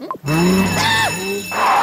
응?